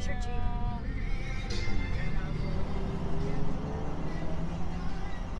Where's your Jeep.